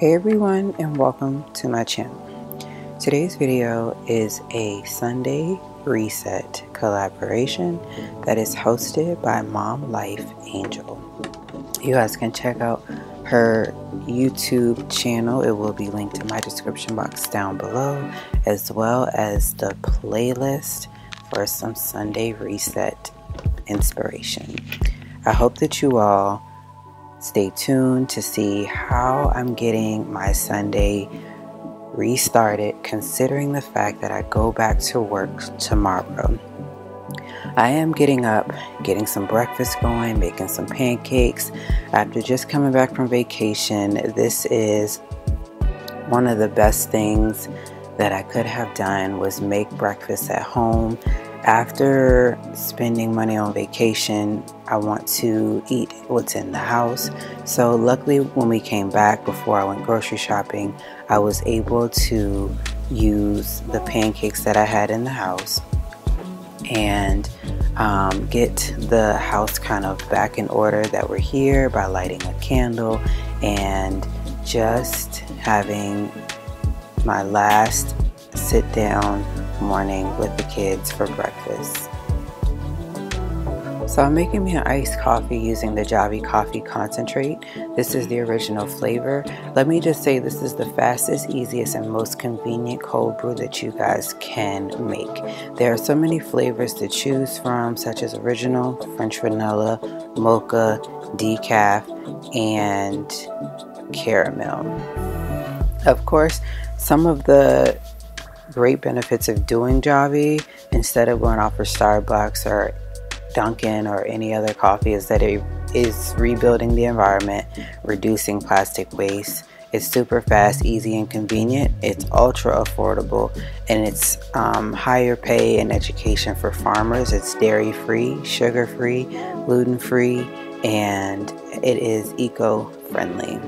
Hey everyone and welcome to my channel. Today's video is a Sunday Reset collaboration that is hosted by Mom Life Angel. You guys can check out her YouTube channel. It will be linked in my description box down below as well as the playlist for some Sunday Reset inspiration. I hope that you all Stay tuned to see how I'm getting my Sunday restarted, considering the fact that I go back to work tomorrow. I am getting up, getting some breakfast going, making some pancakes. After just coming back from vacation, this is one of the best things that I could have done was make breakfast at home after spending money on vacation, I want to eat what's in the house. So, luckily, when we came back before I went grocery shopping, I was able to use the pancakes that I had in the house and um, get the house kind of back in order that we're here by lighting a candle and just having my last sit down morning with the kids for breakfast. So I'm making me an iced coffee using the Javy Coffee Concentrate. This is the original flavor. Let me just say this is the fastest, easiest, and most convenient cold brew that you guys can make. There are so many flavors to choose from, such as original, French vanilla, mocha, decaf, and caramel. Of course, some of the great benefits of doing Javy instead of going off for Starbucks or Dunkin' or any other coffee is that it is rebuilding the environment, reducing plastic waste. It's super fast, easy, and convenient. It's ultra affordable, and it's um, higher pay and education for farmers. It's dairy free, sugar free, gluten free, and it is eco friendly.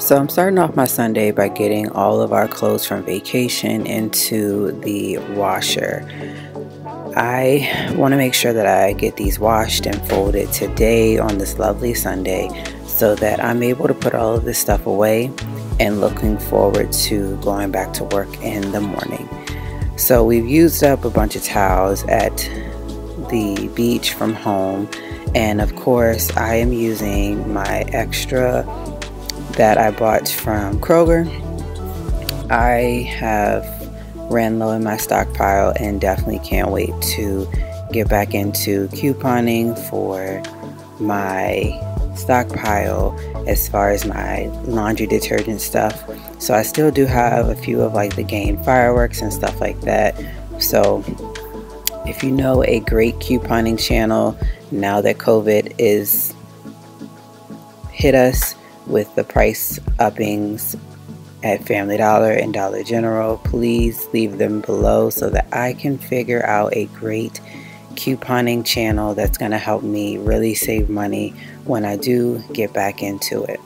So I'm starting off my Sunday by getting all of our clothes from vacation into the washer. I want to make sure that I get these washed and folded today on this lovely Sunday so that I'm able to put all of this stuff away and looking forward to going back to work in the morning. So we've used up a bunch of towels at the beach from home and of course I am using my extra that I bought from Kroger. I have ran low in my stockpile and definitely can't wait to get back into couponing for my stockpile as far as my laundry detergent stuff. So I still do have a few of like the Gain fireworks and stuff like that. So if you know a great couponing channel now that COVID is hit us, with the price uppings at Family Dollar and Dollar General, please leave them below so that I can figure out a great couponing channel that's going to help me really save money when I do get back into it.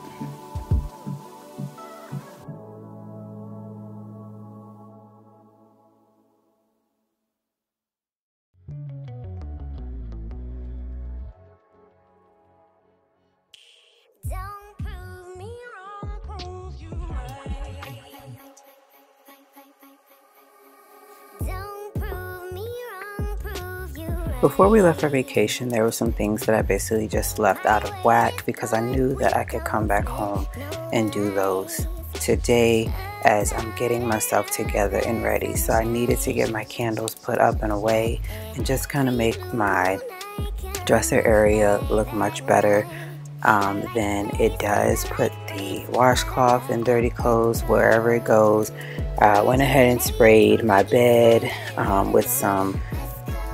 Before we left for vacation, there were some things that I basically just left out of whack because I knew that I could come back home and do those today as I'm getting myself together and ready. So I needed to get my candles put up and away and just kind of make my dresser area look much better um, than it does. Put the washcloth and dirty clothes wherever it goes. I uh, went ahead and sprayed my bed um, with some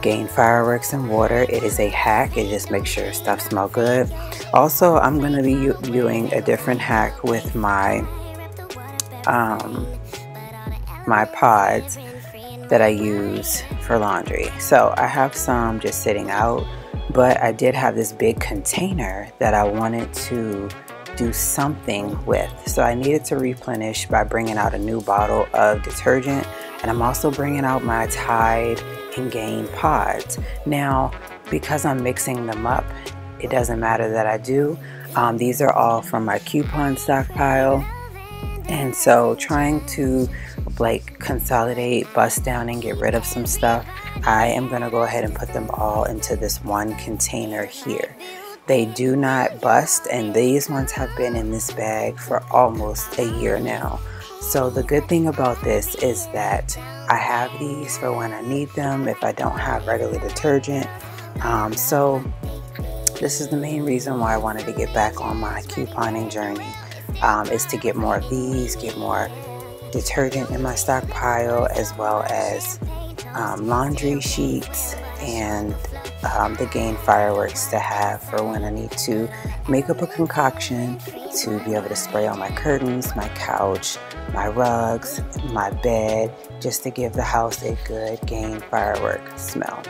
Gain fireworks and water. It is a hack. It just makes sure stuff smell good. Also, I'm going to be doing a different hack with my um, my pods that I use for laundry. So I have some just sitting out, but I did have this big container that I wanted to do something with. So I needed to replenish by bringing out a new bottle of detergent and I'm also bringing out my Tide and Gain pods. Now, because I'm mixing them up, it doesn't matter that I do. Um, these are all from my coupon stockpile. And so trying to like consolidate, bust down, and get rid of some stuff, I am to go ahead and put them all into this one container here. They do not bust, and these ones have been in this bag for almost a year now. So, the good thing about this is that I have these for when I need them if I don't have regular detergent. Um, so, this is the main reason why I wanted to get back on my couponing journey um, is to get more of these, get more detergent in my stockpile, as well as um, laundry sheets and um, the Gain fireworks to have for when I need to make up a concoction to be able to spray on my curtains, my couch, my rugs, my bed, just to give the house a good Gain firework smell.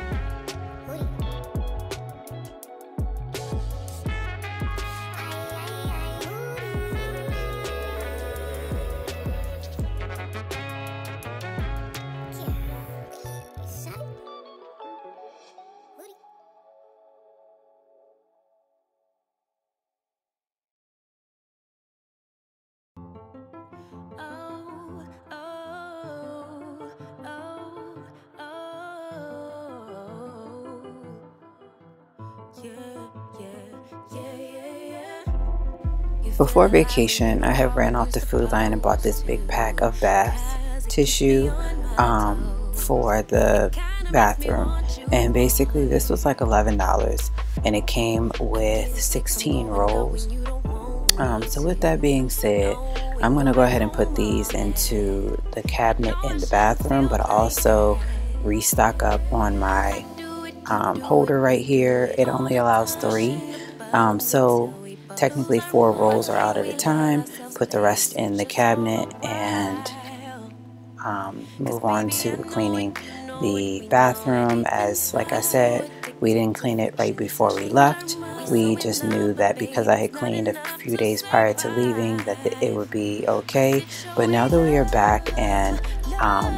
Before vacation, I have ran off the food line and bought this big pack of bath tissue um, for the bathroom. And basically, this was like $11 and it came with 16 rolls. Um, so, with that being said, I'm going to go ahead and put these into the cabinet in the bathroom, but also restock up on my um, holder right here. It only allows three. Um, so technically four rolls are out at a time. Put the rest in the cabinet and um, move on to cleaning the bathroom. As like I said, we didn't clean it right before we left. We just knew that because I had cleaned a few days prior to leaving that it would be okay. But now that we are back and um,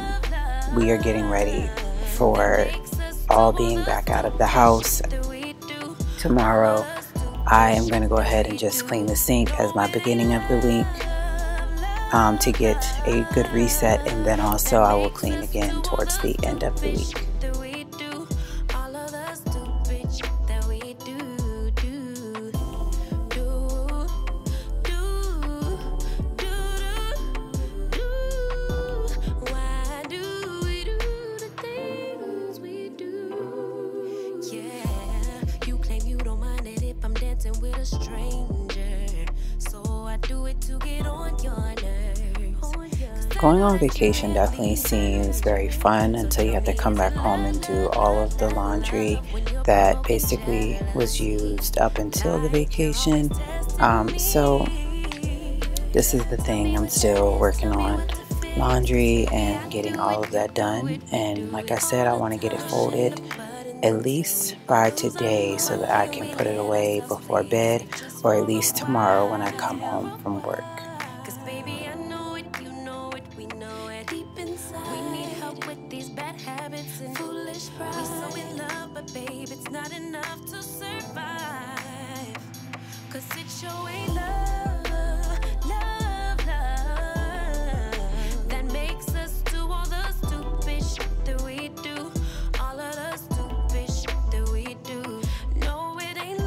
we are getting ready for all being back out of the house tomorrow, I am going to go ahead and just clean the sink as my beginning of the week um, to get a good reset and then also I will clean again towards the end of the week. Going on vacation definitely seems very fun until you have to come back home and do all of the laundry that basically was used up until the vacation. Um, so, this is the thing I'm still working on laundry and getting all of that done. And like I said, I want to get it folded at least by today so that I can put it away before bed or at least tomorrow when I come home from work.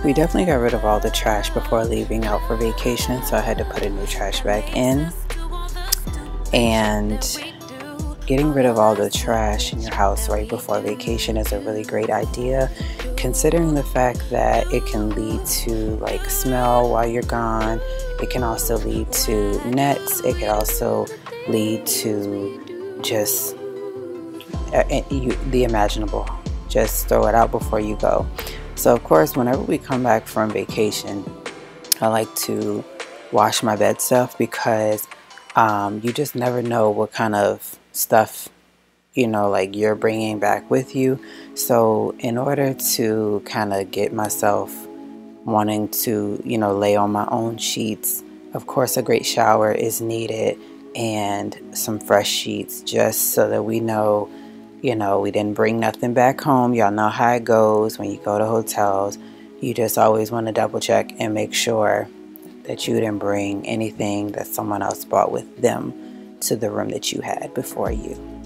We definitely got rid of all the trash before leaving out for vacation, so I had to put a new trash bag in. And getting rid of all the trash in your house right before vacation is a really great idea, considering the fact that it can lead to like smell while you're gone. It can also lead to nets. It can also lead to just uh, the imaginable. Just throw it out before you go. So, of course, whenever we come back from vacation, I like to wash my bed stuff because um, you just never know what kind of stuff you know like you're bringing back with you. So in order to kind of get myself wanting to you know lay on my own sheets of course a great shower is needed and some fresh sheets just so that we know you know, we didn't bring nothing back home. Y'all know how it goes when you go to hotels. You just always want to double check and make sure that you didn't bring anything that someone else brought with them to the room that you had before you.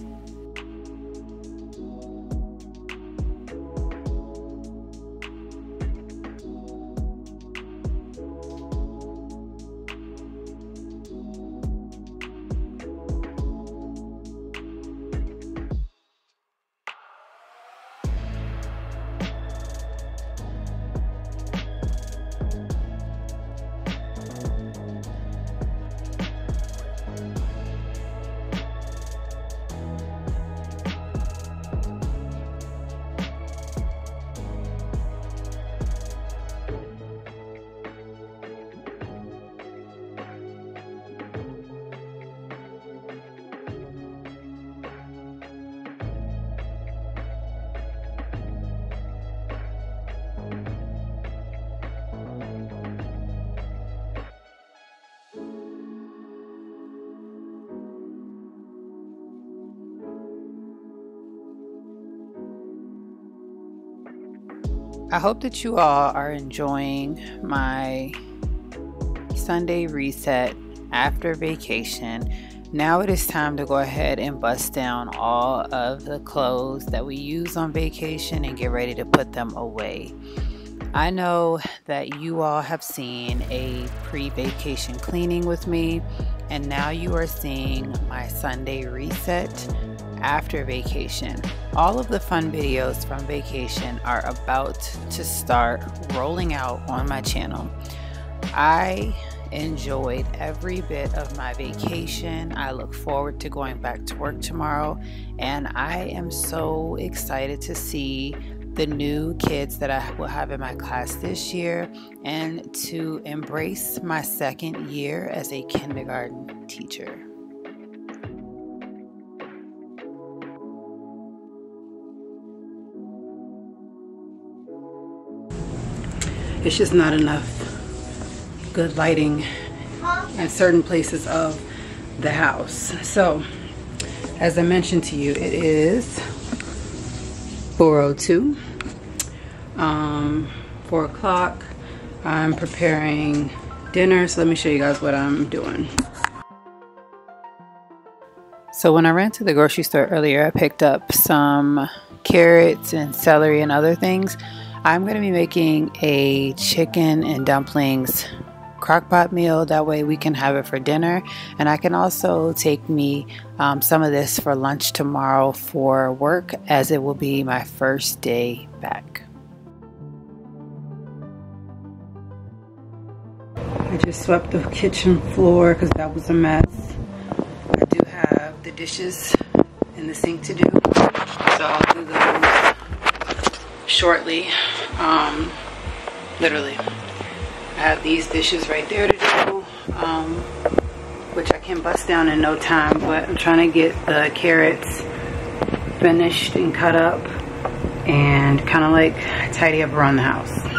I hope that you all are enjoying my Sunday reset after vacation. Now it is time to go ahead and bust down all of the clothes that we use on vacation and get ready to put them away. I know that you all have seen a pre vacation cleaning with me, and now you are seeing my Sunday reset after vacation. All of the fun videos from vacation are about to start rolling out on my channel. I enjoyed every bit of my vacation. I look forward to going back to work tomorrow, and I am so excited to see the new kids that I will have in my class this year and to embrace my second year as a kindergarten teacher. It's just not enough good lighting in certain places of the house. So, as I mentioned to you, it is 402, um, 4 o'clock. I'm preparing dinner, so let me show you guys what I'm doing. So when I ran to the grocery store earlier, I picked up some carrots and celery and other things. I'm going to be making a chicken and dumplings crockpot meal. That way we can have it for dinner. And I can also take me um, some of this for lunch tomorrow for work as it will be my first day back. I just swept the kitchen floor because that was a mess. I do have the dishes in the sink to do. So I'll do those shortly. Um, literally. I have these dishes right there to do, um, which I can bust down in no time, but I'm trying to get the carrots finished and cut up and kind of like tidy up around the house.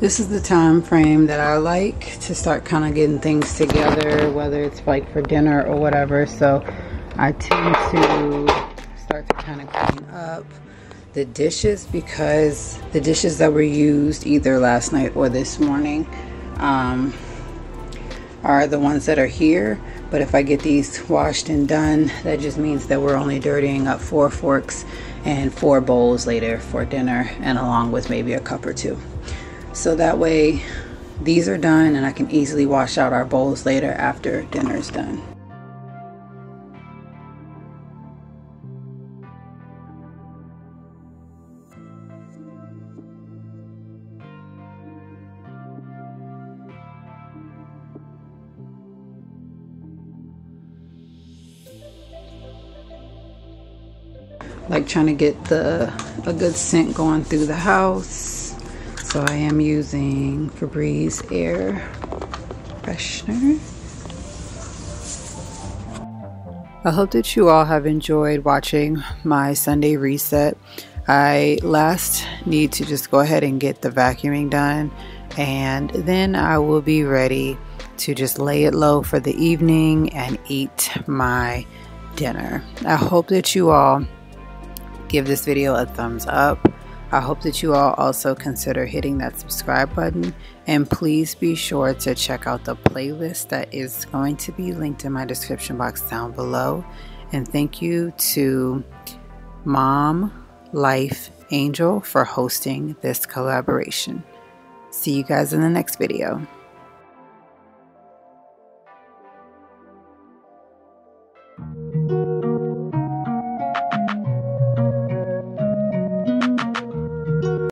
This is the time frame that I like to start kind of getting things together whether it's like for dinner or whatever. So I tend to start to kind of clean up the dishes because the dishes that were used either last night or this morning um, are the ones that are here. But if I get these washed and done that just means that we're only dirtying up four forks and four bowls later for dinner and along with maybe a cup or two so that way these are done and I can easily wash out our bowls later after dinner is done. like trying to get the a good scent going through the house so I am using Febreze air freshener. I hope that you all have enjoyed watching my Sunday reset. I last need to just go ahead and get the vacuuming done and then I will be ready to just lay it low for the evening and eat my dinner. I hope that you all give this video a thumbs up. I hope that you all also consider hitting that subscribe button and please be sure to check out the playlist that is going to be linked in my description box down below. And thank you to Mom Life Angel for hosting this collaboration. See you guys in the next video.